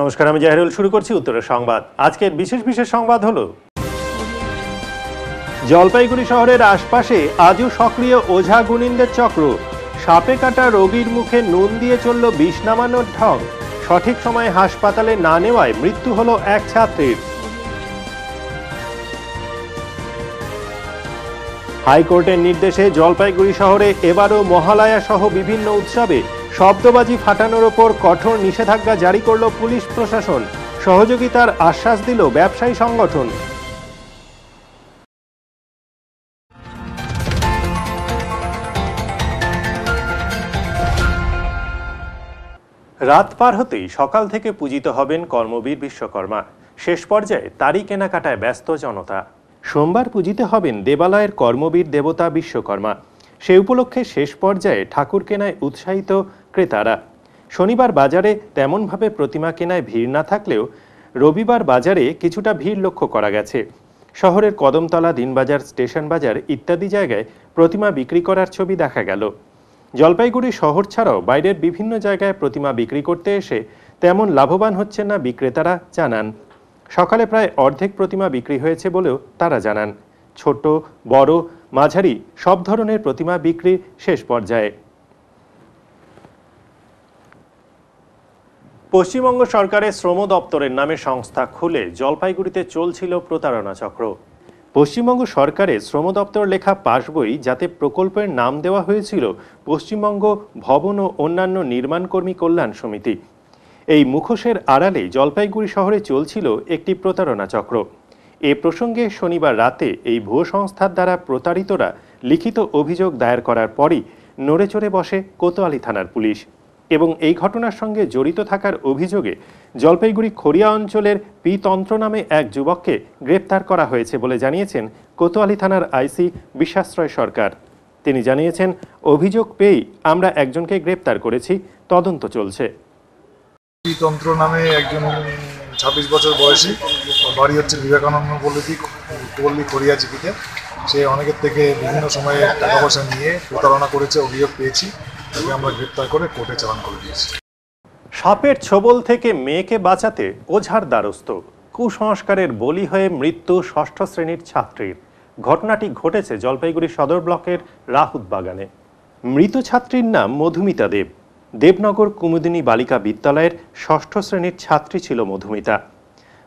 নমস্কার, আমি জাহিরুল। শুরু করছি উত্তরের সংবাদ। আজকের বিশেষ বিশেষ সংবাদ হলো, জলপাইগুড়ি শহরের আশপাশে আজও সক্রিয় ওঝা গুনিন্দের চক্র। সাপে কাটা রোগীর মুখে নুন দিয়ে চলল বিষ নামানোর ঢং। সঠিক সময়ে হাসপাতালে না নেওয়ায় মৃত্যু হল এক ছাত্রীর। হাইকোর্টের নির্দেশে জলপাইগুড়ি শহরে এবারও মহালয়া সহ বিভিন্ন উৎসবে শব্দবাজি ফাটানোর ওপর কঠোর নিষেধাজ্ঞা জারি করল পুলিশ প্রশাসন। সহযোগিতার আশ্বাস দিল ব্যবসায়ী সংগঠন। রাত পার হতেই সকাল থেকে পূজিত হবেন কর্মবীর বিশ্বকর্মা। শেষ পর্যায়ে তারই কেনাকাটায় ব্যস্ত জনতা। সোমবার পূজিত হবেন দেবালয়ের কর্মবীর দেবতা বিশ্বকর্মা। সে উপলক্ষে শেষ পর্যায়ে ঠাকুর কেনায় উৎসাহিত ক্রেতারা শনিবার বাজারে তেমনভাবে প্রতিমা কেনায় ভিড় না থাকলেও রবিবার বাজারে কিছুটা ভিড় লক্ষ্য করা গেছে। শহরের কদমতলা, দিনবাজার, স্টেশন বাজার ইত্যাদি জায়গায় প্রতিমা বিক্রি করার ছবি দেখা গেল। জলপাইগুড়ি শহর ছাড়াও বাইরের বিভিন্ন জায়গায় প্রতিমা বিক্রি করতে এসে তেমন লাভবান হচ্ছেন না বিক্রেতারা, জানান। সকালে প্রায় অর্ধেক প্রতিমা বিক্রি হয়েছে বলেও তারা জানান। ছোট, বড়, মাঝারি সব ধরনের প্রতিমা বিক্রির শেষ পর্যায়ে। পশ্চিমবঙ্গ সরকারের শ্রম দপ্তরের নামে সংস্থা খুলে জলপাইগুড়িতে চলছিল প্রতারণা চক্র। পশ্চিমবঙ্গ সরকারের শ্রম দপ্তর লেখা পাসবই যাতে প্রকল্পের নাম দেওয়া হয়েছিল পশ্চিমবঙ্গ ভবন ও অন্যান্য নির্মাণকর্মী কল্যাণ সমিতি। এই মুখোশের আড়ালে জলপাইগুড়ি শহরে চলছিল একটি প্রতারণা চক্র। এ প্রসঙ্গে শনিবার রাতে এই ভুয়ো সংস্থার দ্বারা প্রতারিতরা লিখিত অভিযোগ দায়ের করার পরই নড়েচড়ে বসে কোতোয়ালি থানার পুলিশ। এবং এই ঘটনার সঙ্গে জড়িত থাকার অভিযোগে জলপাইগুড়ি খড়িয়া অঞ্চলের পি তন্ত্র নামে এক যুবককে গ্রেপ্তার করা হয়েছে বলে জানিয়েছেন কোতোয়ালি থানার আইসি বিশ্বাশ্রয় সরকার। তিনি জানিয়েছেন, অভিযোগ পেয়েই আমরা একজনকে গ্রেপ্তার করেছি, তদন্ত চলছে। তন্ত্র নামে একজন ছাব্বিশ বছর বয়সী, বাড়ি হচ্ছে বিবেকানন্দ পল্লী পল্লী করিয়াজিপিতে সে অনেকের থেকে বিভিন্ন সময়ে টাকা পয়সা নিয়ে প্রতারণা করেছে, অভিযোগ পেয়েছি। তাকে আমরা গ্রেপ্তার করে কোর্টে চালান করে দিয়েছি। সাপের ছোবল থেকে মেয়েকে বাঁচাতে ওঝার দ্বারস্থ। কুসংস্কারের বলি হয়ে মৃত্যু ষষ্ঠ শ্রেণির ছাত্রীর। ঘটনাটি ঘটেছে জলপাইগুড়ি সদর ব্লকের রাহুত বাগানে মৃত ছাত্রীর নাম মধুমিতা দেব। দেবনগর কুমুদিনী বালিকা বিদ্যালয়ের ষষ্ঠ শ্রেণির ছাত্রী ছিল মধুমিতা।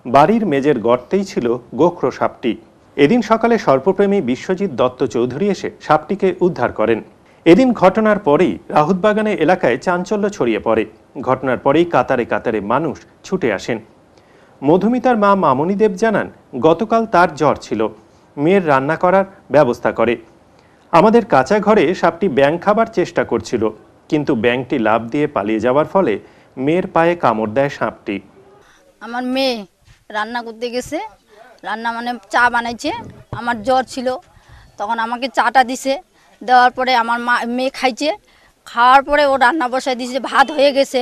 বাড়ির মেজের গর্তেই ছিল গোখরো সাপটি। এদিন সকালে সর্পপ্রেমী বিশ্বজিৎ দত্ত চৌধুরী এসে সাপটিকে উদ্ধার করেন। এদিন ঘটনার পরেই রাহুতবাগানে এলাকায় চাঞ্চল্য ছড়িয়ে পড়ে। ঘটনার পরেই কাতারে কাতারে মানুষ ছুটে আসেন। মধুমিতার মা মামনি দেব জানান, গতকাল তার জ্বর ছিল। মেয়ের রান্না করার ব্যবস্থা করে। আমাদের কাঁচা ঘরে সাপটি ব্যাং খাবার চেষ্টা করছিল, কিন্তু ব্যাংকটি লাভ দিয়ে পালিয়ে যাওয়ার ফলে মেয়ের পায়ে কামড় দেয় সাপটি। আমার মেয়ে রান্না করতে গেছে। রান্না মানে চা বানাইছে। আমার জ্বর ছিল। তখন আমাকে চাটা দিছে। দেওয়ার পরে আমার মা, মেয়ে খাইছে। খাওয়ার পরে ও রান্না বসায় দিয়েছে ভাত হয়ে গেছে।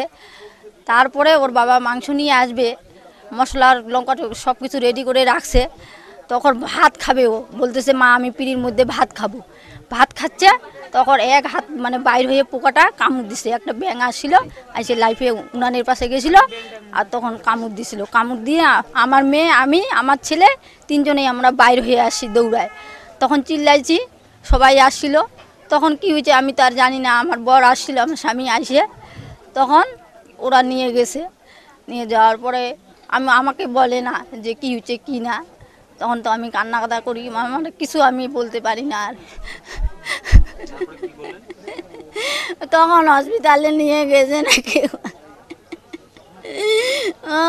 তারপরে ওর বাবা মাংস নিয়ে আসবে, মশলার, লঙ্কা সব কিছু রেডি করে রাখছে। তখন ভাত খাবে ও। বলতেছে, মা, আমি পিড়ির মধ্যে ভাত খাব। ভাত খাচ্ছে, তখন এক হাত মানে বাইর হয়ে পোকাটা কামড় দিছে। একটা ব্যাঙ আসছিল এসে লাইফে উনানের পাশে গেছিল, আর তখন কামড় দিছিল। কামড় দিয়ে আমার মেয়ে, আমি, আমার ছেলে, তিনজনেই আমরা বাইর হয়ে আসি দৌড়ায়। তখন চিল্লাইছি সবাই আসছিল তখন কি হয়েছে আমি তো আর জানি না, আমার বর আসছিল আমার স্বামী আসে। তখন ওরা নিয়ে গেছে। নিয়ে যাওয়ার পরে আমি, আমাকে বলে না যে কি হচ্ছে কি না। তখন তো আমি কান্নাকাটা করি আমার কিছু আমি বলতে পারি না আর। তখন হসপিটালে নিয়ে গেছে নাকি? ও।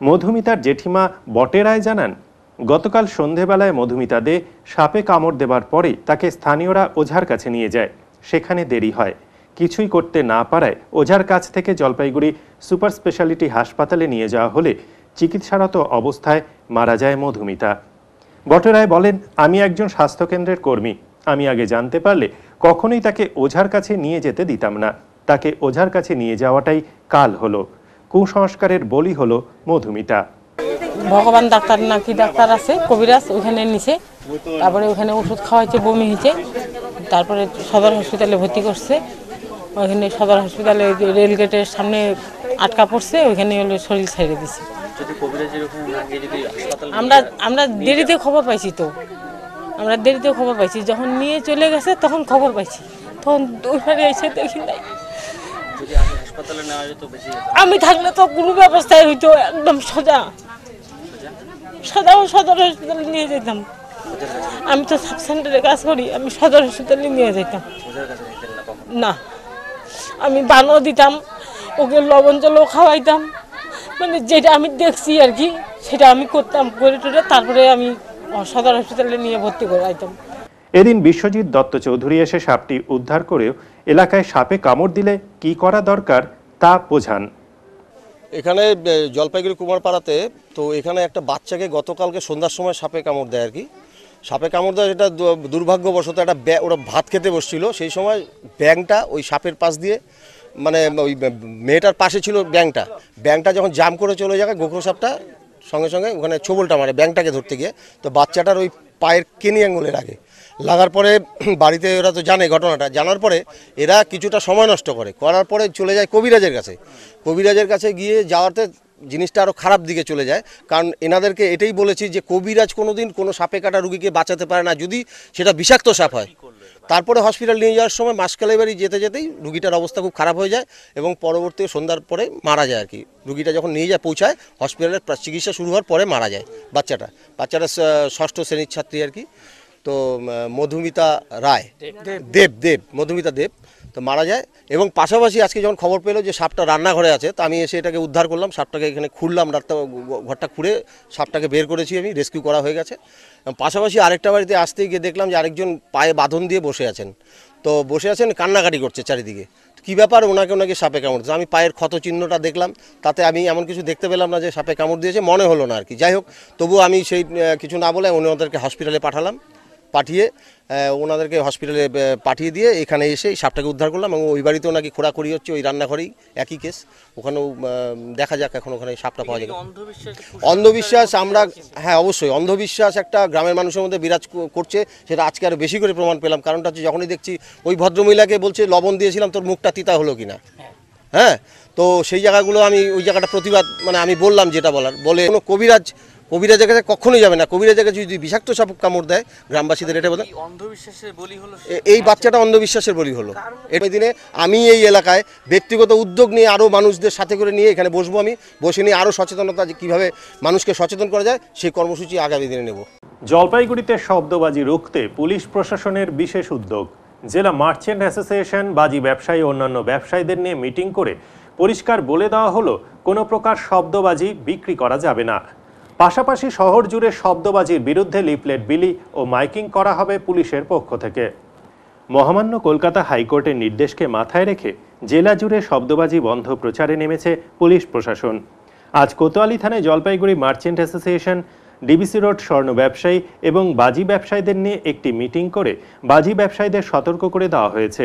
মধুমিতার জেঠিমা বটে রায় জানান গতকাল সন্ধেবেলায় মধুমিতা দে সাপে কামড় দেবার পরে তাকে স্থানীয়রা ওঝার কাছে নিয়ে যায়। সেখানে দেরি হয়। কিছুই করতে না পারায় ওঝার কাছ থেকে জলপাইগুড়ি সুপার স্পেশালিটি হাসপাতালে নিয়ে যাওয়া হলে চিকিৎসারত অবস্থায় মারা যায় মধুমিতা। বটরায় বলেন, আমি একজন স্বাস্থ্যকেন্দ্রের কর্মী। আমি আগে জানতে পারলে কখনোই তাকে ওঝার কাছে নিয়ে যেতে দিতাম না। তাকে ওঝার কাছে নিয়ে যাওয়াটাই কাল হলো। কুসংস্কারের বলি হলো মধুমিতা। ভগবান ডাক্তার নাকি ডাক্তার আছে? কবিরাজ ওখানে নিছে। তারপরে ওখানে ওষুধ খাওয়াইছে বমি হয়েছে তারপরে সদর হসপিটালে ভর্তি করছে। ওইখানে সদর হসপিটালে ওই যে রেল গেটের সামনে আটকা পড়ছে ওইখানে হলো শরীর ছেড়ে দিছে। না আমরা আমরা দেরিতে খবর পাইছি তো। আমরা দেরিতে খবর পাইছি। যখন নিয়ে চলে গেছে তখন খবর পাইছি। তখন ওইখানে এসে দেখি নাই। আমি থাকলে তো কোনো ব্যবস্থাই হইতো একদম সোজা। সোজা ও সদর হসপিটালে নিয়ে যেতাম। আমি তো সাব সেন্টারে কাজ করি আমি সদর হসপিটালে নিয়ে যেতাম। না আমি বানও দিতাম ওকে লবণ জলও খাওয়াইতাম। মানে যেটা আমি দেখছি আর কি সেটা আমি করতাম করে টরে তারপরে আমি সদর হসপিটালে নিয়ে ভর্তি করাইতাম। এদিন বিশ্বজিৎ দত্ত চৌধুরী এসে সাপটি উদ্ধার করেও এলাকায় সাপে কামড় দিলে কি করা দরকার তা বোঝান। এখানে জলপাইগুড়ি কুমারপাড়াতে, তো এখানে একটা বাচ্চাকে গতকালকে সন্ধ্যার সময় সাপে কামড় দেয় আর কি। সাপে কামড় দেয় এটা দুর্ভাগ্যবশত একটা ওরা ভাত খেতে বসছিল, সেই সময় ব্যাংটা ওই সাপের পাশ দিয়ে মানে ওই মেয়েটার পাশে ছিল ব্যাংটা। ব্যাংটা যখন জাম করে চলে যায়, গোখরো সাপটা সঙ্গে সঙ্গে ওখানে ছোবলটা মারে ব্যাংটাকে ধরতে গিয়ে। তো বাচ্চাটার ওই পায়ের কেনি আঙুলে লাগে লাগার পরে বাড়িতে ওরা তো জানে ঘটনাটা, জানার পরে এরা কিছুটা সময় নষ্ট করে। করার পরে চলে যায় কবিরাজের কাছে। কবিরাজের কাছে গিয়ে যাওয়াতে জিনিসটা আরও খারাপ দিকে চলে যায়। কারণ এনাদেরকে এটাই বলেছি যে, কবিরাজ কোনো দিন কোনো সাপে কাটা রুগীকে বাঁচাতে পারে না। যদি সেটা বিষাক্ত সাপ হয়। তারপরে হসপিটাল নিয়ে যাওয়ার সময় মাসকালাই যেতে যেতেই রুগীটার অবস্থা খুব খারাপ হয়ে যায় এবং পরবর্তী সন্ধ্যার পরে মারা যায় আর কি। রুগীটা যখন নিয়ে যায়, পৌঁছায় হসপিটালের চিকিৎসা শুরু হওয়ার পরে মারা যায় বাচ্চাটা। বাচ্চাটা ষষ্ঠ শ্রেণির ছাত্রী আর কি। তো মধুমিতা রায়। দেব। দেব। মধুমিতা দেব। তো মারা যায় এবং পাশাপাশি আজকে যখন খবর পেল যে সাপটা রান্নাঘরে আছে তো আমি এসে এটাকে উদ্ধার করলাম সাপটাকে এখানে খুললাম রাতটা ঘরটা খুঁড়ে সাপটাকে বের করেছি আমি রেস্কিউ করা হয়ে গেছে। এবং পাশাপাশি আরেকটা বাড়িতে আসতেই গিয়ে দেখলাম যে আরেকজন পায়ে বাঁধন দিয়ে বসে আছেন। তো বসে আছেন কান্নাকাটি করছে চারিদিকে। কি ব্যাপার ওনাকে ওনাকে সাপে কামড় দিয়েছে। আমি পায়ের ক্ষত চিহ্নটা দেখলাম তাতে আমি এমন কিছু দেখতে পেলাম না যে সাপে কামড় দিয়েছে মনে হলো না আর কি। যাই হোক তবু আমি সেই কিছু না বলে উনি ওদেরকে হসপিটালে পাঠালাম। পাঠিয়ে ওনাদেরকে হসপিটালে পাঠিয়ে দিয়ে এখানে এসে সাপটাকে উদ্ধার করলাম এবং ওই বাড়িতেও নাকি খোঁড়াখড়ি হচ্ছে ওই রান্নাঘরেই একই কেস ওখানেও দেখা যাক এখন ওখানে সাপটা পাওয়া যাবে। অন্ধবিশ্বাস অন্ধবিশ্বাস আমরা হ্যাঁ অবশ্যই। অন্ধবিশ্বাস একটা গ্রামের মানুষের মধ্যে বিরাজ করছে সেটা আজকে আরও বেশি করে প্রমাণ পেলাম। কারণটা হচ্ছে যখনই দেখছি ওই ভদ্রমহিলাকে বলছে লবণ দিয়েছিলাম তোর মুখটা তিতা হলো কিনা? হ্যাঁ? তো সেই জায়গাগুলো আমি ওই জায়গাটা প্রতিবাদ মানে আমি বললাম যেটা বলার। বলে কোনো কবিরাজ কবিরাজের কাছে কখনোই যাবে না। কবিরাজের কাছে যদি বিষাক্ত সাপ কামড় দেয় গ্রামবাসীদের এটা বলে অন্ধবিশ্বাসের বলি হলো এই বাচ্চাটা অন্ধবিশ্বাসের বলি হলো। এই দিনে আমি এই এলাকায় ব্যক্তিগত উদ্যোগ নিয়ে আরও মানুষদের সাথে করে নিয়ে এখানে বসবো আমি। বসে নিয়ে আরও সচেতনতা যে কীভাবে মানুষকে সচেতন করা যায় সেই কর্মসূচি আগামী দিনে নেব। জলপাইগুড়িতে শব্দবাজি রুখতে পুলিশ প্রশাসনের বিশেষ উদ্যোগ। জেলা মার্চেন্ট অ্যাসোসিয়েশন বাজি ব্যবসায়ী অন্যান্য ব্যবসায়ীদের নিয়ে মিটিং করে পরিষ্কার বলে দেওয়া হলো কোনো প্রকার শব্দবাজি বিক্রি করা যাবে না। পাশাপাশি শহর জুড়ে শব্দবাজির বিরুদ্ধে লিফলেট, বিলি ও মাইকিং করা হবে পুলিশের পক্ষ থেকে। মহামান্য কলকাতা হাইকোর্টের নির্দেশকে মাথায় রেখে জেলা জুড়ে শব্দবাজি বন্ধ প্রচারে নেমেছে পুলিশ প্রশাসন। আজ কোতোয়ালি থানায় Jalpaiguri merchant association, DBC road স্বর্ণ ব্যবসায়ী এবং বাজি ব্যবসায়ীদের নিয়ে একটি মিটিং করে বাজি ব্যবসায়ীদের সতর্ক করে দেওয়া হয়েছে।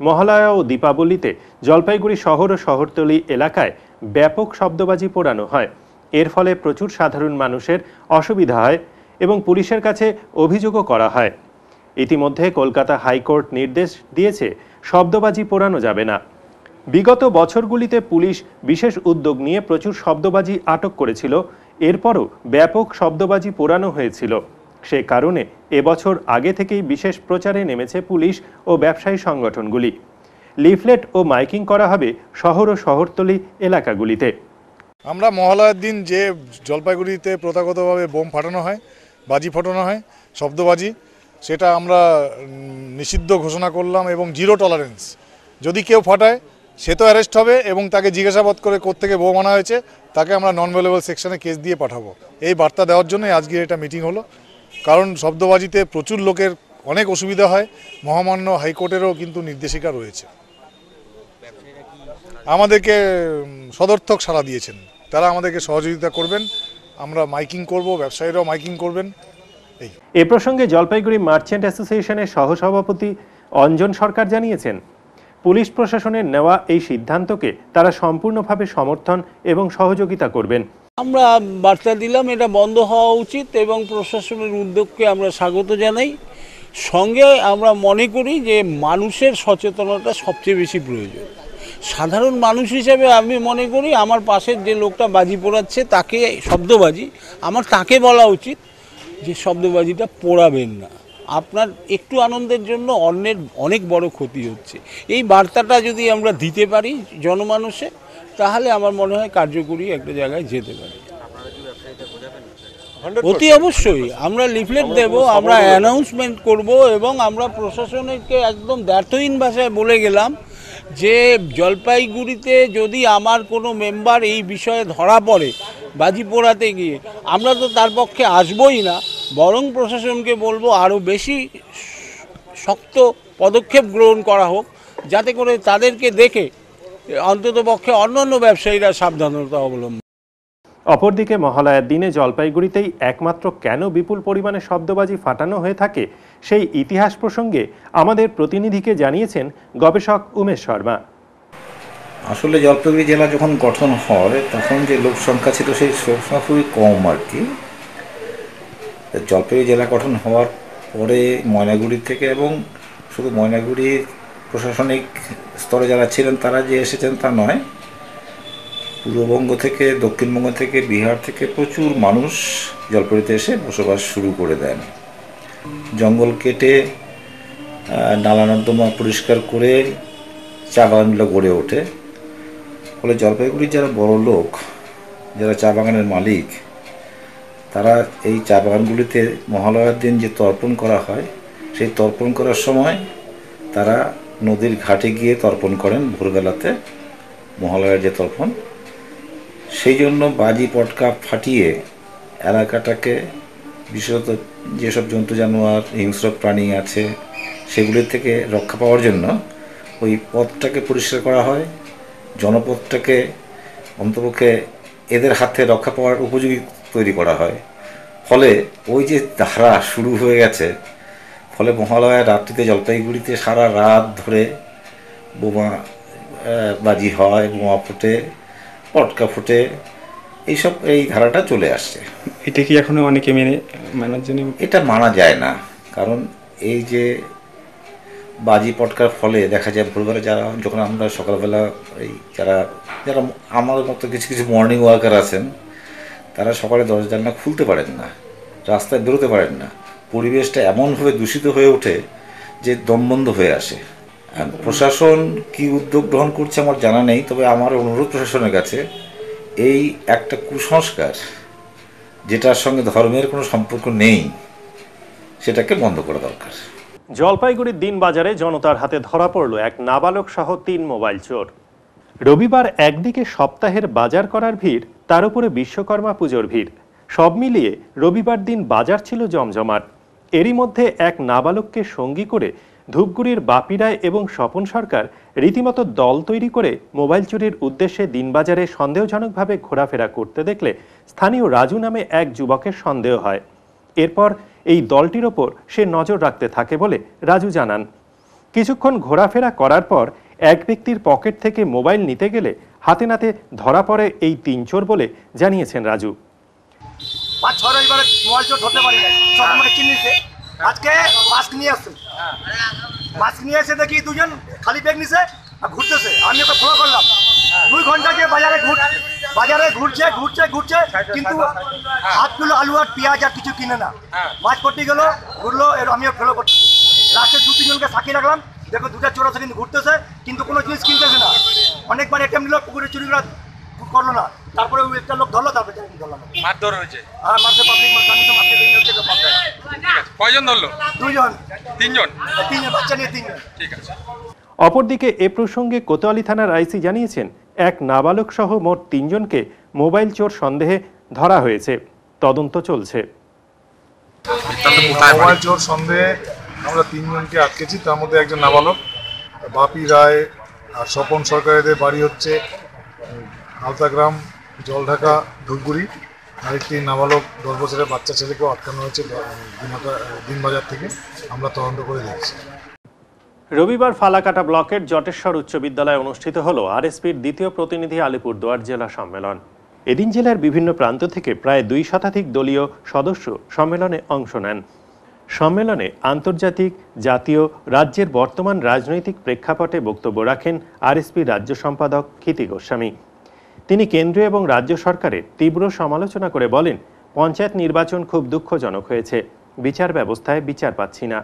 মহালয়া ও দীপাবলিতে জলপাইগুড়ি শহর ও শহরতলি এলাকায় ব্যাপক শব্দবাজি পোড়ানো হয়। এর ফলে প্রচুর সাধারণ মানুষের অসুবিধা হয় এবং পুলিশের কাছে অভিযোগও করা হয়। ইতিমধ্যে কলকাতা হাইকোর্ট নির্দেশ দিয়েছে, শব্দবাজি পোড়ানো যাবে না। বিগত বছরগুলিতে পুলিশ বিশেষ উদ্যোগ নিয়ে প্রচুর শব্দবাজি আটক করেছিল। এরপরও ব্যাপক শব্দবাজি পোড়ানো হয়েছিল। সে কারণে এবছর আগে থেকেই বিশেষ প্রচারে নেমেছে পুলিশ ও ব্যবসায়ী সংগঠনগুলি। লিফলেট ও মাইকিং করা হবে শহর ও শহরতলি এলাকাগুলিতে। আমরা মহালয়ার দিন যে জলপাইগুড়িতে প্রথাগতভাবে বোম ফাটানো হয়, বাজি ফাটানো হয়, শব্দবাজি, সেটা আমরা নিষিদ্ধ ঘোষণা করলাম এবং জিরো টলারেন্স। যদি কেউ ফাটায়, সে তো অ্যারেস্ট হবে এবং তাকে জিজ্ঞাসাবাদ করে কোত্থেকে বোম আনা হয়েছে, তাকে আমরা নন ভেলেবল সেকশনে কেস দিয়ে পাঠাবো। এই বার্তা দেওয়ার জন্যই আজকে এটা মিটিং হলো। কারণ শব্দবাজিতে প্রচুর লোকের অনেক অসুবিধা হয়, মহামান্য হাইকোর্টেরও কিন্তু নির্দেশিকা রয়েছে। আমাদেরকে সদর্থক সাড়া দিয়েছেন। তারা আমাদেরকে সহযোগিতা করবেন। আমরা মাইকিং করব ব্যবসায়ীরাও মাইকিং করবেন। এই। এ প্রসঙ্গে জলপাইগুড়ি মার্চেন্ট অ্যাসোসিয়েশনের সহসভাপতি অঞ্জন সরকার জানিয়েছেন পুলিশ প্রশাসনের নেওয়া এই সিদ্ধান্তকে তারা সম্পূর্ণভাবে সমর্থন এবং সহযোগিতা করবেন। আমরা বার্তা দিলাম এটা বন্ধ হওয়া উচিত এবং প্রশাসনের উদ্যোগকে আমরা স্বাগত জানাই। সঙ্গে আমরা মনে করি যে মানুষের সচেতনতা সবচেয়ে বেশি প্রয়োজন। সাধারণ মানুষ হিসেবে আমি মনে করি আমার পাশের যে লোকটা বাজি পোড়াচ্ছে তাকে শব্দবাজি আমার তাকে বলা উচিত যে শব্দবাজিটা পোড়াবেন না। আপনার একটু আনন্দের জন্য অন্যের অনেক বড় ক্ষতি হচ্ছে। এই বার্তাটা যদি আমরা দিতে পারি জনমানুষে তাহলে আমার মনে হয় কার্যকরী একটা জায়গায় যেতে পারি। অতি অবশ্যই আমরা লিফলেট দেব আমরা অ্যানাউন্সমেন্ট করব এবং আমরা প্রশাসনকে একদম দ্ব্যর্থহীন ভাষায় বলে গেলাম যে জলপাইগুড়িতে যদি আমার কোনো মেম্বার এই বিষয়ে ধরা পড়ে বাজি পোড়াতে গিয়ে, আমরা তো তার পক্ষে আসবই না। বরং প্রশাসনকে বলব আরও বেশি শক্ত পদক্ষেপ গ্রহণ করা হোক, যাতে করে তাদেরকে দেখে অন্তত পক্ষে অন্যান্য ব্যবসায়ীরা সাবধানতা অবলম্বন অপরদিকে মহালয়ার দিনে জলপাইগুড়িতেই একমাত্র কেন বিপুল পরিমাণে শব্দবাজি ফাটানো হয়ে থাকে সেই ইতিহাস প্রসঙ্গে আমাদের প্রতিনিধিকে জানিয়েছেন গবেষক উমেশ শর্মা। আসলে জলপাইগুড়ি জেলা যখন গঠন হয়, তখন যে লোক সংখ্যা ছিল সেই সংখ্যা খুবই কম আর কি। জলপাইগুড়ি জেলা গঠন হওয়ার পরে ময়নাগুড়ি থেকে এবং শুধু ময়নাগুড়ির প্রশাসনিক স্তরে যারা ছিলেন, তারা যে এসেছেন তা নয়। পূর্ববঙ্গ থেকে, দক্ষিণবঙ্গ থেকে, বিহার থেকে প্রচুর মানুষ জলপাইগুড়িতে এসে বসবাস শুরু করে দেন। জঙ্গল কেটে নালা নর্দমা পরিষ্কার করে চা বাগানগুলো গড়ে ওঠে। ফলে জলপাইগুড়ির যারা বড় লোক, যারা চা বাগানের মালিক, তারা এই চা বাগানগুলিতে মহালয়ার দিন যে তর্পণ করা হয়, সেই তর্পণ করার সময় তারা নদীর ঘাটে গিয়ে তর্পণ করেন ভোরবেলাতে, মহালয়ার যে তর্পণ। সেই জন্য বাজি, পটকা ফাটিয়ে এলাকাটাকে বিশেষত যেসব জন্তু, জানোয়ার, হিংস্র প্রাণী আছে, সেগুলির থেকে রক্ষা পাওয়ার জন্য ওই পথটাকে পরিষ্কার করা হয়। জনপথটাকে অন্তপক্ষে এদের হাতে রক্ষা পাওয়ার উপযোগী তৈরি করা হয়। ফলে ওই যে ধারা শুরু হয়ে গেছে, ফলে মহালয়ার রাত্রিতে জলপাইগুড়িতে সারা রাত ধরে বোমা বাজি হয়, বোমা ফুটে, পটকা ফুটে এইসব এই ধারাটা চলে আসছে। এটা কি এখনও অনেকে মেনে মানার জন্য? এটা মানা যায় না। কারণ এই যে বাজি পটকার ফলে দেখা যায় ভোরবেলা যারা যখন আমরা সকালবেলা এই যারা যারা আমার মতো কিছু কিছু মর্নিং ওয়ার্কার আছেন তারা সকালে দরজা জানলা খুলতে পারেন না রাস্তায় বেরোতে পারেন না। পরিবেশটা এমনভাবে দূষিত হয়ে ওঠে যে দমবন্ধ হয়ে আসে। প্রশাসন কি উদ্যোগ গ্রহণ করছে আমার জানা নেই তবে আমার অনুরোধ প্রশাসনের কাছে এই একটা কুসংস্কার যেটার সঙ্গে ধর্মের কোনো সম্পর্ক নেই, সেটাকে বন্ধ করা দরকার। জলপাইগুড়ির দিন বাজারে জনতার হাতে ধরা পড়ল এক নাবালক সহ তিন মোবাইল চোর। রবিবার একদিকে সপ্তাহের বাজার করার ভিড়, তার উপরে বিশ্বকর্মা পুজোর ভিড়। সব মিলিয়ে রবিবার দিন বাজার ছিল জমজমাট। এরই মধ্যে এক নাবালককে সঙ্গী করে ধূপগুড়ির বাপিরায় এবং স্বপন সরকার রীতিমতো দল তৈরি করে মোবাইল চুরির উদ্দেশ্যে দিনবাজারে সন্দেহজনকভাবে ঘোরাফেরা করতে দেখলে স্থানীয় রাজু নামে এক যুবকের সন্দেহ হয়। এরপর এই দলটির ওপর সে নজর রাখতে থাকে বলে রাজু জানান। কিছুক্ষণ ঘোরাফেরা করার পর এক ব্যক্তির পকেট থেকে মোবাইল নিতে গেলে হাতে নাতে ধরা পড়ে এই তিন চোর বলে জানিয়েছেন রাজু। চোর আজকে মাস্ক নিয়ে আসছে। মাস্ক নিয়ে এসে দেখি দুজন খালি ব্যাগ নিছে আর ঘুরতেছে। আমি ওকে ফলো করলাম। দুই ঘণ্টা যে বাজারে ঘুর বাজারে ঘুরছে ঘুরছে ঘুরছে কিন্তু হাত কিলো আলু আর পেঁয়াজ আর কিছু কিনে না। মাছ পট্টি গেলো ঘুরলো এর আমিও ফলো করছি। লাস্টে দু তিনজনকে সাক্ষী রাখলাম। দেখো দুটা চোর কিন্তু ঘুরতেছে কিন্তু কোনো জিনিস কিনতেছে না। অনেকবার এটিএম নিল পুকুরে চুরি করা করল না। তারপরে ওই একটা লোক ধরলো তারপরে ধরলাম মারধর হয়েছে। মাসে পাবলিক আমি তো হচ্ছে কয়জন ধরলো? দুইজন। তিনজন? তিনজন বাচ্চা নিয়ে তিনজন। ঠিক আছে। অপরদিকে এ প্রসঙ্গে কোতোয়ালি থানার আইসি জানিয়েছেন এক নাবালক সহ মোট তিনজনকে মোবাইল চোর সন্দেহে ধরা হয়েছে। তদন্ত চলছে। মোবাইল চোর সন্দেহে আমরা তিনজনকে আটকেছি। তার মধ্যে একজন নাবালক বাপি রায় আর স্বপন সরকারেদের বাড়ি হচ্ছে। আলতাগ্রাম জলঢাকা, ধূপগুড়ি আরেকটি নাবালক দশ বছরের বাচ্চা ছেলেকেও আটকানো হয়েছে দিনবাজার থেকে। আমরা তদন্ত করে দেখছি। রবিবার ফালাকাটা ব্লকের জটেশ্বর উচ্চ বিদ্যালয়ে অনুষ্ঠিত হল আরএসপির দ্বিতীয় প্রতিনিধি আলিপুরদুয়ার জেলা সম্মেলন। এদিন জেলার বিভিন্ন প্রান্ত থেকে প্রায় দুই শতাধিক দলীয় সদস্য সম্মেলনে অংশ নেন। সম্মেলনে আন্তর্জাতিক, জাতীয়, রাজ্যের বর্তমান রাজনৈতিক প্রেক্ষাপটে বক্তব্য রাখেন আরএসপি রাজ্য সম্পাদক ক্ষিতি গোস্বামী। তিনি কেন্দ্রীয় এবং রাজ্য সরকারের তীব্র সমালোচনা করে বলেন, পঞ্চায়েত নির্বাচন খুব দুঃখজনক হয়েছে, বিচার ব্যবস্থায় বিচার পাচ্ছি না।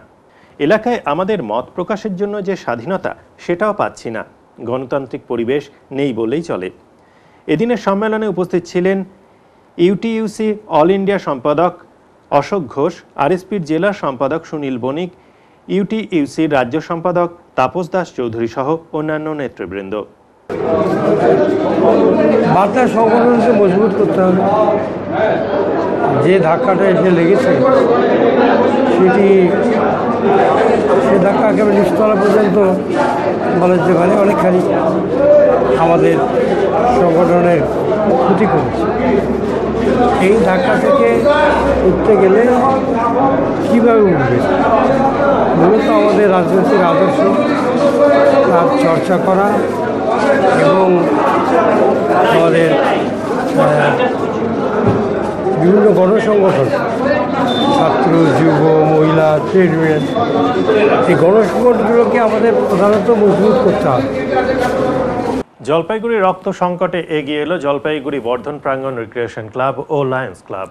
এলাকায় আমাদের মত প্রকাশের জন্য যে স্বাধীনতা, সেটাও পাচ্ছি না। গণতান্ত্রিক পরিবেশ নেই বলেই চলে। এদিনের সম্মেলনে উপস্থিত ছিলেন ইউটিইউসি অল ইন্ডিয়া সম্পাদক অশোক ঘোষ, আরএসপির জেলা সম্পাদক সুনীল বণিক ইউটিইউসির রাজ্য সম্পাদক তাপস দাস চৌধুরী সহ অন্যান্য নেতৃবৃন্দ। বার্তা সংগঠনকে মজবুত করতে হবে। যে ধাক্কাটা এসে লেগেছে, সেটি, সে ধাক্কা একেবারে নিচতলা পর্যন্ত বলা যেতে পারে অনেকখানি আমাদের সংগঠনের ক্ষতি করেছে। এই ধাক্কা থেকে উঠতে গেলে কীভাবে উঠবে? মূলত আমাদের রাজনৈতিক আদর্শ, তার চর্চা করা এবং আমাদের বিভিন্ন গণসংগঠন, ছাত্র, যুব, মহিলা ট্রেড ইউনিয়ন এই গণসংগঠনগুলোকে আমাদের প্রধানত মজবুত করতে হবে। জলপাইগুড়ি রক্ত সংকটে এগিয়ে এলো জলপাইগুড়ি বর্ধন প্রাঙ্গণ রিক্রিয়েশন ক্লাব ও লায়ন্স ক্লাব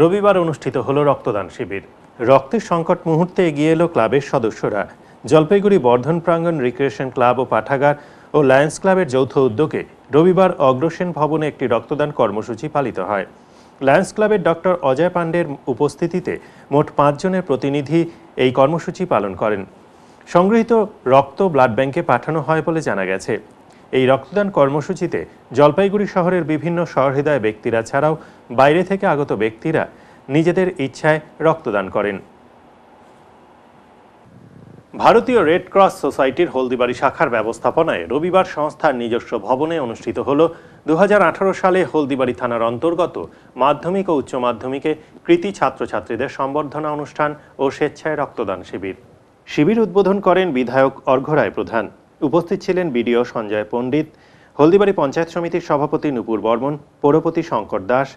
রবিবার অনুষ্ঠিত হলো রক্তদান শিবির। রক্তের সংকট মুহূর্তে এগিয়ে এলো ক্লাবের সদস্যরা। জলপাইগুড়ি বর্ধন প্রাঙ্গণ রিক্রিয়েশন ক্লাব ও পাঠাগার ও লায়ন্স ক্লাবের যৌথ উদ্যোগে রবিবার অগ্রসেন ভবনে একটি রক্তদান কর্মসূচি পালিত হয়। লায়ন্স ক্লাবের ডক্টর অজয় পাণ্ডের উপস্থিতিতে মোট পাঁচজনের প্রতিনিধি এই কর্মসূচি পালন করেন। সংগৃহীত রক্ত ব্লাড ব্যাংকে পাঠানো হয় বলে জানা গেছে। এই রক্তদান কর্মসূচিতে জলপাইগুড়ি শহরের বিভিন্ন সহৃদয় ব্যক্তিরা ছাড়াও বাইরে থেকে আগত ব্যক্তিরা নিজেদের ইচ্ছায় রক্তদান করেন। ভারতীয় রেড ক্রস সোসাইটির হলদিবাড়ি শাখার ব্যবস্থাপনায় রবিবার সংস্থার নিজস্ব ভবনে অনুষ্ঠিত হল দু হাজার আঠারো সালে হলদিবাড়ি থানার অন্তর্গত মাধ্যমিক ও উচ্চ মাধ্যমিকে কৃতি ছাত্রছাত্রীদের সম্বর্ধনা অনুষ্ঠান ও স্বেচ্ছায় রক্তদান শিবির। শিবির উদ্বোধন করেন বিধায়ক অর্ঘরায় প্রধান। উপস্থিত ছিলেন বিডিও সঞ্জয় পণ্ডিত, হলদিবাড়ি পঞ্চায়েত সমিতির সভাপতি Nupur Barman, পৌরপতি Shankar Das,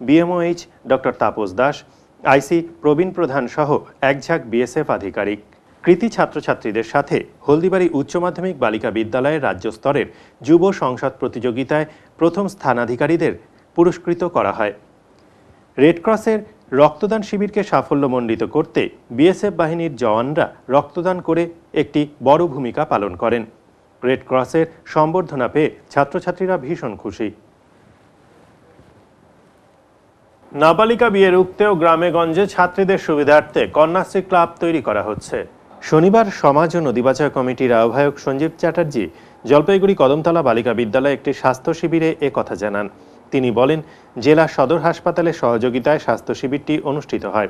BMOH doctor Tapas Das, IC Prabin Pradhan সহ একঝাঁক বিএসএফ আধিকারিক। কৃতি ছাত্রছাত্রীদের সাথে হলদিবাড়ি উচ্চ মাধ্যমিক বালিকা বিদ্যালয়ের রাজ্য স্তরের যুব সংসদ প্রতিযোগিতায় প্রথম স্থানাধিকারীদের পুরস্কৃত করা হয়। রেডক্রসের রক্তদান শিবিরকে সাফল্যমণ্ডিত করতে বিএসএফ বাহিনীর জওয়ানরা রক্তদান করে একটি বড় ভূমিকা পালন করেন। রেড ক্রসের সম্বর্ধনা পেয়ে ছাত্রছাত্রীরা ভীষণ খুশি। নাবালিকা বিয়ে রুখতে ও গ্রামে গঞ্জে ছাত্রীদের সুবিধার্থে কন্যাশ্রী ক্লাব তৈরি করা হচ্ছে। শনিবার সমাজ ও নদী বাঁচাও কমিটির আহ্বায়ক সঞ্জীব চ্যাটার্জি জলপাইগুড়ি কদমতলা বালিকা বিদ্যালয়ে একটি স্বাস্থ্য শিবিরে এ কথা জানান। তিনি বলেন, জেলা সদর হাসপাতালের সহযোগিতায় স্বাস্থ্য শিবিরটি অনুষ্ঠিত হয়।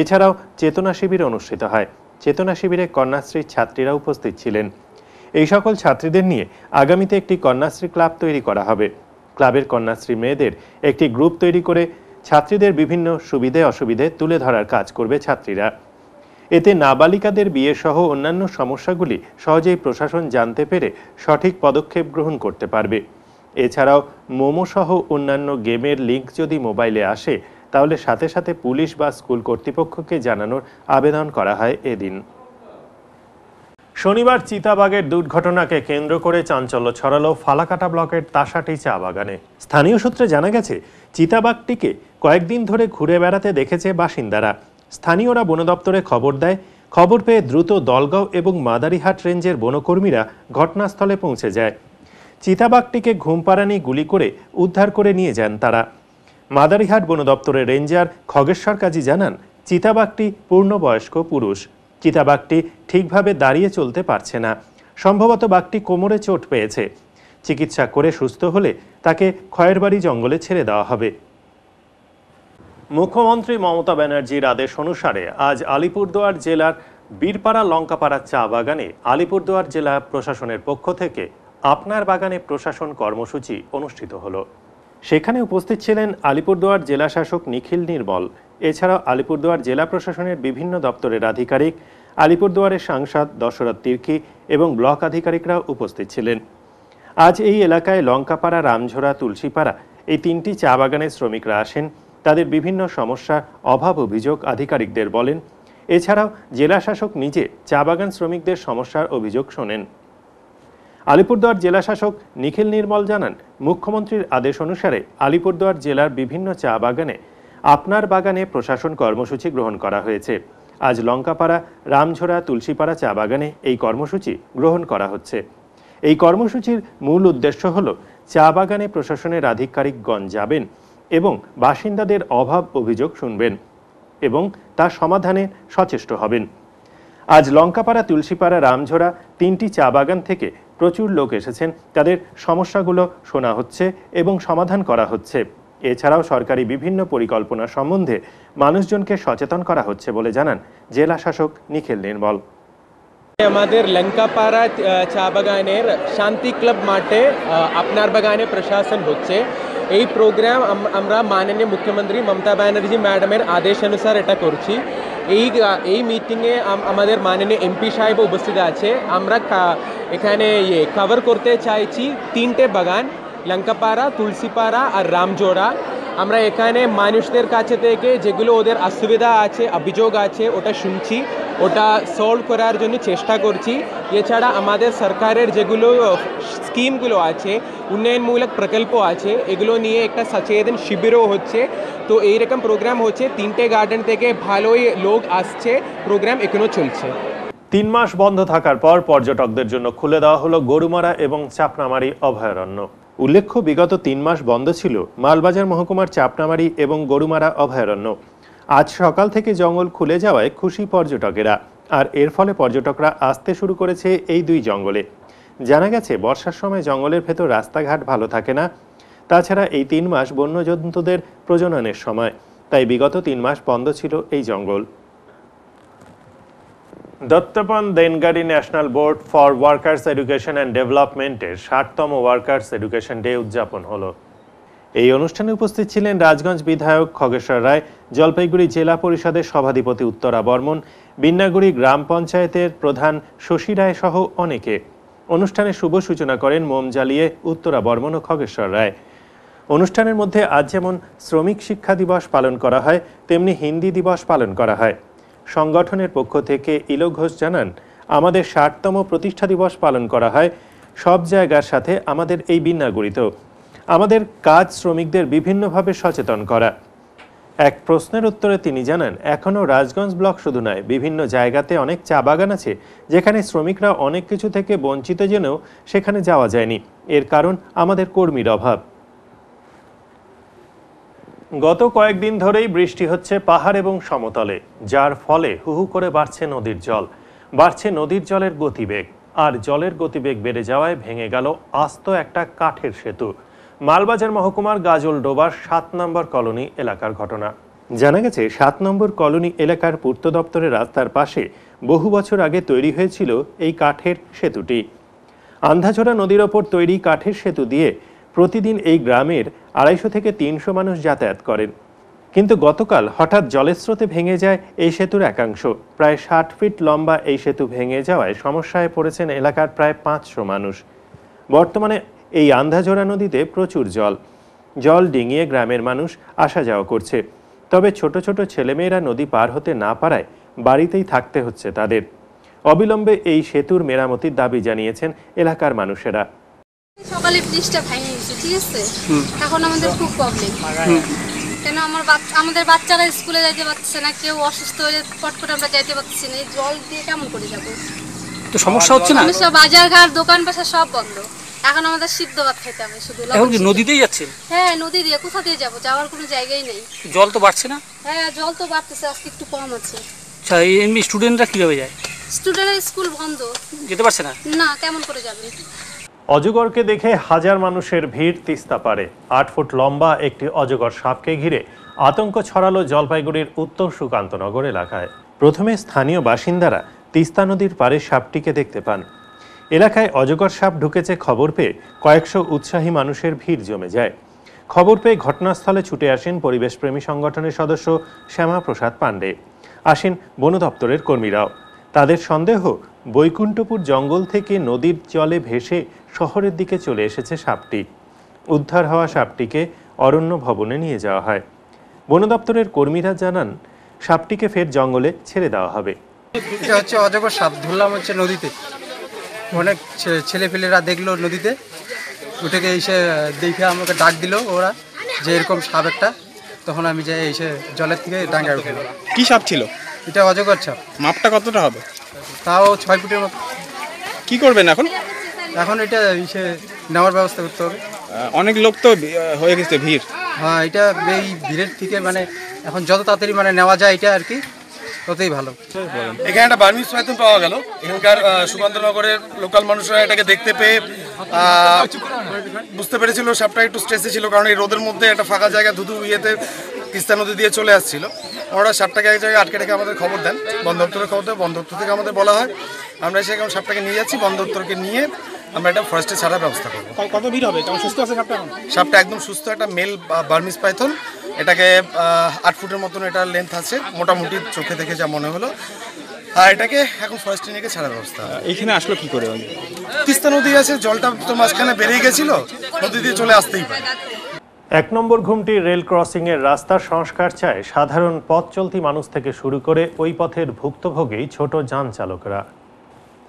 এছাড়াও চেতনা শিবির অনুষ্ঠিত হয়। চেতনা শিবিরে কন্যাশ্রীর ছাত্রীরা উপস্থিত ছিলেন। এই সকল ছাত্রীদের নিয়ে আগামীতে একটি কন্যাশ্রী ক্লাব তৈরি করা হবে। ক্লাবের কন্যাশ্রী মেয়েদের একটি গ্রুপ তৈরি করে ছাত্রীদের বিভিন্ন সুবিধে অসুবিধে তুলে ধরার কাজ করবে ছাত্রীরা। এতে নাবালিকাদের বিয়ে সহ অন্যান্য সমস্যাগুলি সহজেই প্রশাসন জানতে পেরে সঠিক পদক্ষেপ গ্রহণ করতে পারবে। এছাড়াও মোমো সহ অন্যান্য গেমের লিঙ্ক যদি মোবাইলে আসে, তাহলে সাথে সাথে পুলিশ বা স্কুল কর্তৃপক্ষকে জানানোর আবেদন করা হয় এদিন। শনিবার চিতাবাগের দুর্ঘটনাকে কেন্দ্র করে চাঞ্চল্য ছড়ালো ফালাকাটা ব্লকের তাসাটি চা বাগানে। স্থানীয় সূত্রে জানা গেছে, চিতাবাঘটিকে কয়েকদিন ধরে ঘুরে বেড়াতে দেখেছে বাসিন্দারা। স্থানীয়রা বন দপ্তরে খবর দেয়, খবর পেয়ে দ্রুত দলগাঁও এবং মাদারিহাট রেঞ্জের বনকর্মীরা ঘটনাস্থলে পৌঁছে যায়। চিতাবাঘটিকে ঘুমপাড়ানি গুলি করে উদ্ধার করে নিয়ে যান তারা। মাদারিহাট বন দপ্তরের রেঞ্জার খগেশ্বর কাজী জানান, চিতাবাঘটি পূর্ণবয়স্ক পুরুষ। চিতাবাঘটি ঠিকভাবে দাঁড়িয়ে চলতে পারছে না। সম্ভবত বাঘটি কোমরে চোট পেয়েছে। চিকিৎসা করে সুস্থ হলে তাকে খয়েরবাড়ি জঙ্গলে ছেড়ে দেওয়া হবে। মুখ্যমন্ত্রী মমতা ব্যানার্জির আদেশ অনুসারে আজ আলিপুরদুয়ার জেলার বীরপাড়া লঙ্কাপাড়া চা বাগানে আলিপুরদুয়ার জেলা প্রশাসনের পক্ষ থেকে আপনার বাগানে প্রশাসন কর্মসূচি অনুষ্ঠিত হলো। সেখানে উপস্থিত ছিলেন আলিপুরদুয়ার জেলা শাসক নিখিল নির্মল। এছাড়াও আলিপুরদুয়ার জেলা প্রশাসনের বিভিন্ন দপ্তরের আধিকারিক, আলিপুরদুয়ারের সাংসদ দশরথ তির্কি এবং ব্লক আধিকারিকরা উপস্থিত ছিলেন। আজ এই এলাকায় লঙ্কাপাড়া, রামঝোড়া, তুলসীপাড়া এই তিনটি চা বাগানের শ্রমিকরা আসেন। তাদের বিভিন্ন সমস্যা, অভাব অভিযোগ আধিকারিকদের বলেন। এছাড়াও জেলা শাসক নিজে চা বাগান শ্রমিকদের সমস্যার অভিযোগ শোনেন। আলিপুরদুয়ার জেলা শাসক নিখিল নির্মল জানান, মুখ্যমন্ত্রীর আদেশ অনুসারে আলিপুরদুয়ার জেলার বিভিন্ন চা বাগানে আপনার বাগানে প্রশাসন কর্মসূচি গ্রহণ করা হয়েছে। আজ লঙ্কাপাড়া, রামঝোড়া, তুলসীপাড়া চা বাগানে এই কর্মসূচি গ্রহণ করা হচ্ছে। এই কর্মসূচির মূল উদ্দেশ্য হল চা বাগানে প্রশাসনের আধিকারিকগণ যাবেন। এবং বাসিন্দাদের অভাব অভিযোগ শুনবেন এবং তা সমাধানে সচেষ্ট হবেন। আজ লঙ্কাপাড়া, তুলসীপাড়া, রামঝোড়া তিনটি চা বাগান থেকে প্রচুর লোক এসেছেন। তাদের সমস্যাগুলো শোনা হচ্ছে এবং সমাধান করা হচ্ছে। এছাড়াও সরকারি বিভিন্ন পরিকল্পনা সম্বন্ধে মানুষজনকে সচেতন করা হচ্ছে বলে জানান জেলা শাসক নিখিল নির্মল। আমাদের লঙ্কাপাড়া চা বাগানের শান্তি ক্লাব মাঠে আপনার বাগানে প্রশাসন হচ্ছে। এই প্রোগ্রাম আমরা মাননীয় মুখ্যমন্ত্রী মমতা ব্যানার্জি ম্যাডামের আদেশ অনুসার এটা করছি। এই এই মিটিংয়ে আমাদের মাননীয় এমপি সাহেব উপস্থিত আছে। আমরা এখানে ইয়ে কভার করতে চাইছি তিনটে বাগান, লঙ্কাপাড়া, তুলসীপাড়া আর রামজোড়া। আমরা এখানে মানুষদের কাছে থেকে যেগুলো ওদের অসুবিধা আছে, অভিযোগ আছে, ওটা শুনছি। ওটা সলভ করার জন্য চেষ্টা করছি। এছাড়া আমাদের সরকারের যেগুলো স্কিমগুলো আছে, উন্নয়নমূলক প্রকল্প আছে, এগুলো নিয়ে একটা সচেতন শিবিরও হচ্ছে। তো এইরকম প্রোগ্রাম হচ্ছে, তিনটে গার্ডেন থেকে ভালোই লোক আসছে প্রোগ্রাম এখনও চলছে। তিন মাস বন্ধ থাকার পর পর্যটকদের জন্য খুলে দেওয়া হলো গরুমারা এবং চাপনামারি অভয়ারণ্য। উল্লেখ্য, বিগত তিন মাস বন্ধ ছিল মালবাজার মহকুমার চাপনামারি এবং গরুমারা অভয়ারণ্য। আজ সকাল থেকে জঙ্গল খুলে যাওয়ায় খুশি পর্যটকেরা, আর এর ফলে পর্যটকরা আসতে শুরু করেছে এই দুই জঙ্গলে। জানা গেছে, বর্ষার সময় জঙ্গলের ভেতর রাস্তাঘাট ভালো থাকে না। তাছাড়া এই তিন মাস বন্যজন্তুদের প্রজননের সময়, তাই বিগত তিন মাস বন্ধ ছিল এই জঙ্গল। দত্তপন দেনগাড়ি national board for workers education and ডেভেলপমেন্টের ষাটতম ওয়ার্কার্স এডুকেশন ডে উদযাপন হলো। এই অনুষ্ঠানে উপস্থিত ছিলেন রাজগঞ্জ বিধায়ক খগেশ্বর রায়, জলপাইগুড়ি জেলা পরিষদের সভাধিপতি উত্তরা বর্মন, বিন্নাগুড়ি গ্রাম পঞ্চায়েতের প্রধান শশী রায় সহ অনেকে। অনুষ্ঠানে শুভ সূচনা করেন মোম জ্বালিয়ে উত্তরা বর্মন ও খগেশ্বর রায়। অনুষ্ঠানের মধ্যে আজ যেমন শ্রমিক শিক্ষা দিবস পালন করা হয়, তেমনি হিন্দি দিবস পালন করা হয়। সংগঠনের পক্ষ থেকে ইলো ঘোষ জানান, আমাদের ষাটতম প্রতিষ্ঠা দিবস পালন করা হয়, সব জায়গার সাথে আমাদের এই বিন্যাগুড়িতেও আমাদের কাজ শ্রমিকদের বিভিন্নভাবে সচেতন করা। এক প্রশ্নের উত্তরে তিনি জানান, এখনও রাজগঞ্জ ব্লক শুধু নয়, বিভিন্ন জায়গাতে অনেক চা বাগান আছে, যেখানে শ্রমিকরা অনেক কিছু থেকে বঞ্চিত জেনেও সেখানে যাওয়া যায়নি। এর কারণ আমাদের কর্মীর অভাব। গত কয়েকদিন ধরেই বৃষ্টি হচ্ছে পাহাড় এবং সমতলে, যার ফলে হুহু করে বাড়ছে নদীর জল। বাড়ছে নদীর জলের গতিবেগ, আর জলের গতিবেগ বেড়ে যাওয়ায় ভেঙে গেল আস্ত একটা কাঠের সেতু। মালবাজার মহকুমার গাজল ডোবার সাত নম্বর কলোনি এলাকার ঘটনা। জানা গেছে, সাত নম্বর কলোনি এলাকার পূর্ত দপ্তরের রাস্তার পাশে বহু বছর আগে তৈরি হয়েছিল এই কাঠের সেতুটি। আন্ধাঝোড়া নদীর ওপর তৈরি কাঠের সেতু দিয়ে প্রতিদিন এই গ্রামের আড়াইশো থেকে তিনশো মানুষ যাতায়াত করেন। কিন্তু গতকাল হঠাৎ জলের স্রোতে ভেঙে যায় এই সেতুর একাংশ। প্রায় ষাট ফিট লম্বা এই সেতু ভেঙে যাওয়ায় সমস্যায় পড়েছেন এলাকার প্রায় পাঁচশো মানুষ। বর্তমানে এই আন্ধাঝোড়া নদীতে প্রচুর জল। জল ডিঙিয়ে গ্রামের মানুষ আসা যাওয়া করছে। তবে ছোট ছোট ছেলেমেয়েরা নদী পার হতে না পারায় বাড়িতেই থাকতে হচ্ছে তাদের। অবিলম্বে এই সেতুর মেরামতির দাবি জানিয়েছেন এলাকার মানুষেরা। সকালে ব্রিজটা ভেঙে গেছে ঠিক আছে? এখন আমাদের খুব প্রবলেম কেন আমার বাচ্চা আমাদের বাচ্চারা স্কুলে যাইতে পারছে না কেউ অসুস্থ হলে পট করে আমরা যাইতে পারছি না এই জল দিয়ে কেমন করে যাব? তো সমস্যা হচ্ছে না? সমস্যা বাজার ঘাট দোকান পাশা সব বন্ধ। এখন আমাদের সিদ্ধ ভাত খেতে হবে শুধু এখন কি নদীতেই যাচ্ছেন হ্যাঁ নদী দিয়ে কোথা দিয়ে যাব? যাওয়ার কোনো জায়গাই নেই। জল তো বাড়ছে না? হ্যাঁ জল তো বাড়তেছে আজকে একটু কম আছে। আচ্ছা এমনি স্টুডেন্টরা কীভাবে যায়? স্টুডেন্টের স্কুল বন্ধ। যেতে পারছে না? না কেমন করে যাবে? অজগরকে দেখে হাজার মানুষের ভিড় তিস্তা পারে আট ফুট লম্বা একটি অজগর সাপকে ঘিরে আতঙ্ক ছড়ালো জলপাইগুড়ির উত্তর সুকান্তনগর এলাকায়। প্রথমে স্থানীয় বাসিন্দারা তিস্তা নদীর পারে সাপটিকে দেখতে পান। এলাকায় অজগর সাপ ঢুকেছে খবর পেয়ে কয়েকশো উৎসাহী মানুষের ভিড় জমে যায়। খবর পেয়ে ঘটনাস্থলে ছুটে আসেন পরিবেশপ্রেমী সংগঠনের সদস্য শ্যামাপ্রসাদ পাণ্ডে। আসেন বন দপ্তরের কর্মীরাও। তাদের সন্দেহ, বৈকুণ্ঠপুর জঙ্গল থেকে নদীর জলে ভেসে শহরের দিকে চলে এসেছে সাপটি। উদ্ধার হওয়া সাপটিকে অরণ্য ভবনে নিয়ে যাওয়া হয়। বন দপ্তরের কর্মীরা জানান সাপটিকে ফের জঙ্গলে ছেড়ে দেওয়া হবে। এটা হচ্ছে অজগর সাপ ধরলাম হচ্ছে নদীতে। অনেক ছে- ছেলেপেলেরা দেখল নদীতে। ওটাকে এসে দেখে আমাকে ডাক দিল ওরা যে এরকম সাপ একটা। তখন আমি যাই এসে জলের থেকে ডাঙ্গায় উঠলাম কি সাপ ছিল? এটা অজগর সাপ। মাপটা কতটা হবে? তাও ছয় ফুটের মতো। কি করবেন এখন? এখন এটা নেওয়ার ব্যবস্থা করতে হবে। অনেক লোক তো হয়ে গেছে ভিড়। হ্যাঁ এটা এই ভিড়ের থেকে মানে এখন যত তাড়াতাড়ি মানে নেওয়া যায় এটা আর কি ততই ভালো। এখানে একটা বার্মিস পাইথন পাওয়া গেল। এখানকার সুকান্তনগরের লোকাল মানুষরা এটাকে দেখতে পেয়ে বুঝতে পেরেছিল সাপটা একটু স্ট্রেসে ছিল কারণ এই রোদের মধ্যে একটা ফাঁকা জায়গা ধুধু ইয়েতে তিস্তা নদী দিয়ে চলে আসছিল। ওরা সাপটাকে এক জায়গায় আটকে রেখে আমাদের খবর দেন। বন দপ্তরের খবর দেয় বন দপ্তর থেকে আমাদের বলা হয়। আমরা এসে এখন সাপটাকে নিয়ে যাচ্ছি বন দপ্তরকে নিয়ে আমরা এটা ফরেস্টে ছাড়ার ব্যবস্থা করব। কত ভিড় হবে? সুস্থ আছে সাপটা এখন? সাপটা একদম সুস্থ একটা মেল বার্মিস পাইথন। এটাকে আট ফুটের মতন এটা লেন্থ আছে মোটামুটি চোখে দেখে যা মনে হলো। আর এটাকে এখন ফরেস্টে নিয়ে ছাড়ার ব্যবস্থা। হবে। এইখানে আসলো কি করে? তিস্তা নদী আছে জলটা তো মাঝখানে বেরিয়ে গেছিল নদী দিয়ে চলে আসতেই পারে। এক নম্বর ঘুমটি রেল ক্রসিংয়ের রাস্তার সংস্কার চায় সাধারণ পথ চলতি মানুষ থেকে শুরু করে ওই পথের ভুক্তভোগী ছোট যান চালকরা।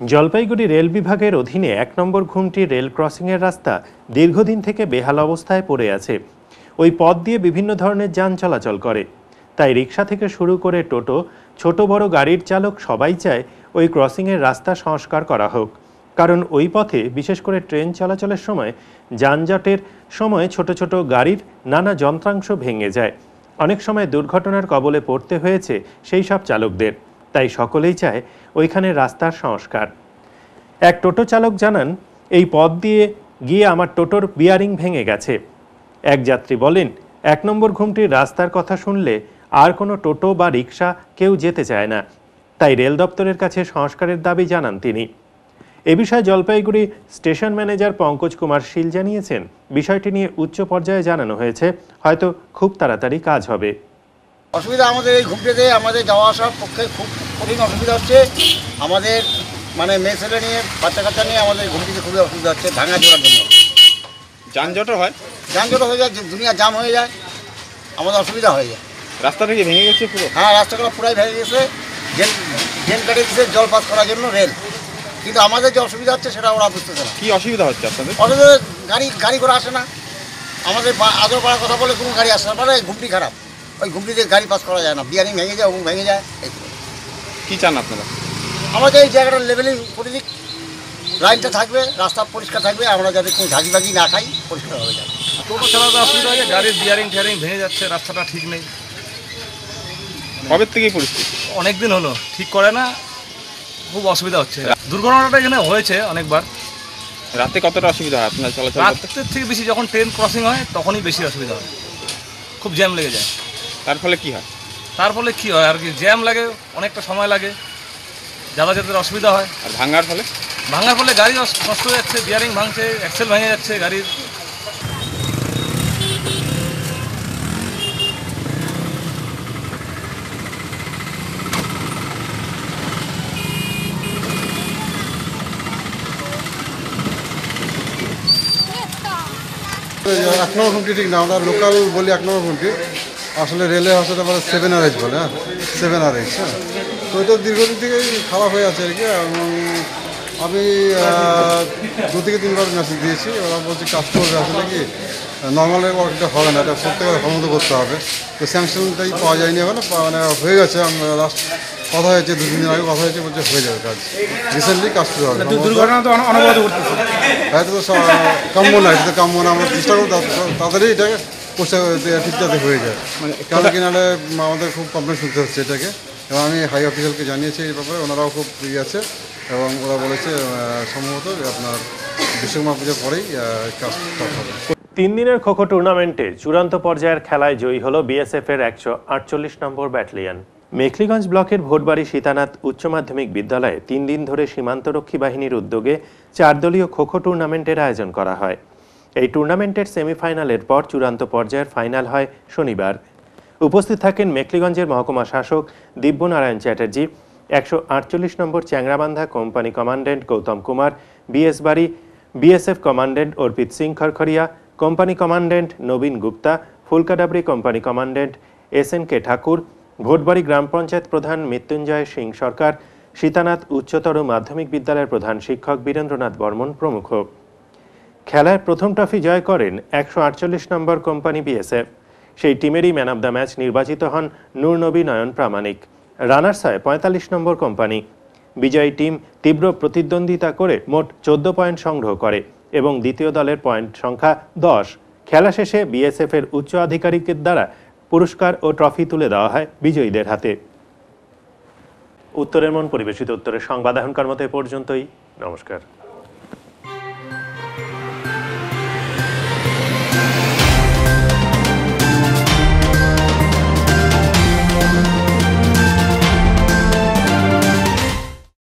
জলপাইগুড়ি রেল বিভাগের অধীনে এক নম্বর ঘুমটি রেল ক্রসিংয়ের রাস্তা দীর্ঘদিন থেকে বেহাল অবস্থায় পড়ে আছে। ওই পথ দিয়ে বিভিন্ন ধরনের যান চলাচল করে। তাই রিক্সা থেকে শুরু করে টোটো, ছোট বড় গাড়ির চালক সবাই চায় ওই ক্রসিংয়ের রাস্তা সংস্কার করা হোক। কারণ ওই পথে বিশেষ করে ট্রেন চলাচলের সময় যানজটের সময় ছোট ছোট গাড়ির নানা যন্ত্রাংশ ভেঙে যায়। অনেক সময় দুর্ঘটনার কবলে পড়তে হয়েছে সেই সব চালকদের। তাই সকলেই চায় ওইখানে রাস্তার সংস্কার। এক টোটো চালক জানান, এই পথ দিয়ে গিয়ে আমার টোটোর বিয়ারিং ভেঙে গেছে। এক যাত্রী বলেন, এক নম্বর ঘুমটির রাস্তার কথা শুনলে আর কোনো টোটো বা রিক্সা কেউ যেতে চায় না। তাই রেল দপ্তরের কাছে সংস্কারের দাবি জানান তিনি। এ বিষয়ে জলপাইগুড়ি স্টেশন ম্যানেজার পঙ্কজ কুমার শীল জানিয়েছেন। বিষয়টি নিয়ে উচ্চ পর্যায়ে জানানো হয়েছে। হয়তো খুব তাড়াতাড়ি কাজ হবে। অসুবিধা আমাদের এই ঘুমটেতে আমাদের যাওয়া আসার পক্ষে খুব কঠিন অসুবিধা হচ্ছে। আমাদের মানে মেয়ে ছেলে নিয়ে বাচ্চা কাচ্চা নিয়ে আমাদের ঘুমটিতে খুবই অসুবিধা হচ্ছে ভাঙা চলার জন্য। যানজটও হয়? যানজট হয়ে যায় দুনিয়া জাম হয়ে যায় আমাদের অসুবিধা হয়ে যায়। রাস্তাটা কি ভেঙে গেছে পুরো? হ্যাঁ রাস্তাগুলো পুরাই ভেঙে গেছে। ড্রেন ড্রেন কেটে দিয়েছে জল পাস করার জন্য রেল। কিন্তু আমাদের যে অসুবিধা হচ্ছে সেটা ওরা বুঝতেছে না। কি অসুবিধা হচ্ছে আপনাদের? অসুবিধা গাড়ি গাড়ি করে আসে না। আমাদের আদর পাড়ার কথা বলে কোনো গাড়ি আসে না। মানে ঘুমটি খারাপ। ওই ঘুমটিতে গাড়ি পাস করা যায় না বিয়ারিং ভেঙে যায় এবং ভেঙে যায় কি চান আপনারা? আমাদের এই জায়গাটার লেভেলিং প্রতিদিক লাইনটা থাকবে রাস্তা পরিষ্কার থাকবে আমরা যাতে কোনো ঝাঁকি বাকি না খাই পরিষ্কার হয়ে যাবে টোটো চালাতে অসুবিধা হয়ে গাড়ির বিয়ারিং টিয়ারিং ভেঙে যাচ্ছে রাস্তাটা ঠিক নেই। কবে থেকেই পরিস্থিতি? অনেক দিন হলো ঠিক করে না খুব অসুবিধা হচ্ছে। দুর্ঘটনাটা এখানে হয়েছে অনেকবার। রাতে কতটা অসুবিধা হয় আপনার চলাচল? রাতের থেকে বেশি যখন ট্রেন ক্রসিং হয় তখনই বেশি অসুবিধা হয়। খুব জ্যাম লেগে যায়। তার ফলে কি হয়? তার ফলে কী হয়? আর কি জ্যাম লাগে অনেকটা সময় লাগে যাতায়াতের অসুবিধা হয়। আর ভাঙার ফলে? ভাঙার ফলে গাড়ি নষ্ট হয়ে যাচ্ছে বিয়ারিং ভাঙছে অ্যাক্সেল ভেঙে যাচ্ছে গাড়ির। এক নম্বর ঘুমটি ঠিক না আমরা লোকাল বলি এক নম্বর ঘুমটি আসলে রেলে হচ্ছে বলে সেভেন আর এইচ বলে হ্যাঁ? সেভেন আর এইচ হ্যাঁ? তো এটা দীর্ঘদিন থেকেই খারাপ হয়ে আছে আর কি এবং আমি দু থেকে তিনবার মেসেজ দিয়েছি ওরা বলছে কাজ করবে আসলে কি নর্মালের ওয়ার্কটা হবে না এটা ভালো মতো করতে হবে। তো স্যাংশনটাই পাওয়া যায়নি এখন মানে হয়ে গেছে লাস্ট কথা হয়েছে দু তিন দিন আগে কথা হয়েছে বলছে হয়ে যাবে কাজ। রিসেন্টলি কাজ শুরু হবে দুর্ঘটনা তো অনবরত ঘটতেছে। হ্যাঁ, এটা তো কাম্য না এটা তো কাম্য না আমরা চেষ্টা করব তাড়াতাড়ি এটাকে পোস্টার ঠিক যাতে হয়ে যায়। মানে কারণ কি নাহলে আমাদের খুব কমপ্লেন শুনতে হচ্ছে এটাকে। এবং আমি হাই অফিসারকে জানিয়েছি এই ব্যাপারে ওনারাও খুব ইয়ে আছে। এবং ওরা বলেছে সম্ভবত আপনার বিশ্বকর্মা পুজোর পরেই কাজ হবে। তিন দিনের খোখো টুর্নামেন্টে চূড়ান্ত পর্যায়ের খেলায় জয়ী হল বিএসএফ এর একশো আটচল্লিশ নম্বর ব্যাটালিয়ন মেখলিগঞ্জ ব্লকের ভোটবাড়ি সীতানাথ উচ্চ মাধ্যমিক বিদ্যালয়ে তিন দিন ধরে সীমান্তরক্ষী বাহিনীর উদ্যোগে চার দলীয় খোখো টুর্নামেন্টের আয়োজন করা হয়। এই টুর্নামেন্টের সেমিফাইনালের পর চূড়ান্ত পর্যায়ের ফাইনাল হয় শনিবার। উপস্থিত থাকেন মেখলিগঞ্জের মহকুমা শাসক দিব্যনারায়ণ চ্যাটার্জি, একশো আটচল্লিশ নম্বর Changrabandha company commandant Gautam Kumar, BS বাড়ি, BSF commandant Arpit Singh Kharkharia, company commandant Nabin Gupta, Phulkadabri company commandant S N K Thakur, Bhotbari গ্রাম পঞ্চায়েত প্রধান মৃত্যুঞ্জয় সিং সরকার, সীতানাথ উচ্চতর মাধ্যমিক বিদ্যালয়ের প্রধান শিক্ষক বীরেন্দ্রনাথ বর্মন প্রমুখ। খেলায় প্রথম ট্রফি জয় করেন একশো আটচল্লিশ নম্বর কোম্পানি বিএসএফ। সেই টিমেরই ম্যান অব দ্য ম্যাচ নির্বাচিত হন নূরনবী নয়ন প্রামাণিক। রানার্স হয় পঁয়তাল্লিশ নম্বর কোম্পানি। বিজয়ী টিম তীব্র প্রতিদ্বন্দ্বিতা করে মোট চোদ্দ পয়েন্ট সংগ্রহ করে এবং দ্বিতীয় দলের পয়েন্ট সংখ্যা দশ। খেলা শেষে বিএসএফ এর উচ্চ আধিকারিকের দ্বারা পুরস্কার ও ট্রফি তুলে দেওয়া হয় বিজয়ীদের হাতে। উত্তরের মন পরিবেশিত উত্তরের সংবাদ এখনকার মতো পর্যন্তই। নমস্কার।